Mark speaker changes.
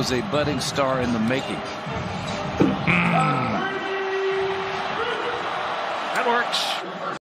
Speaker 1: was a budding star in the making.
Speaker 2: That works.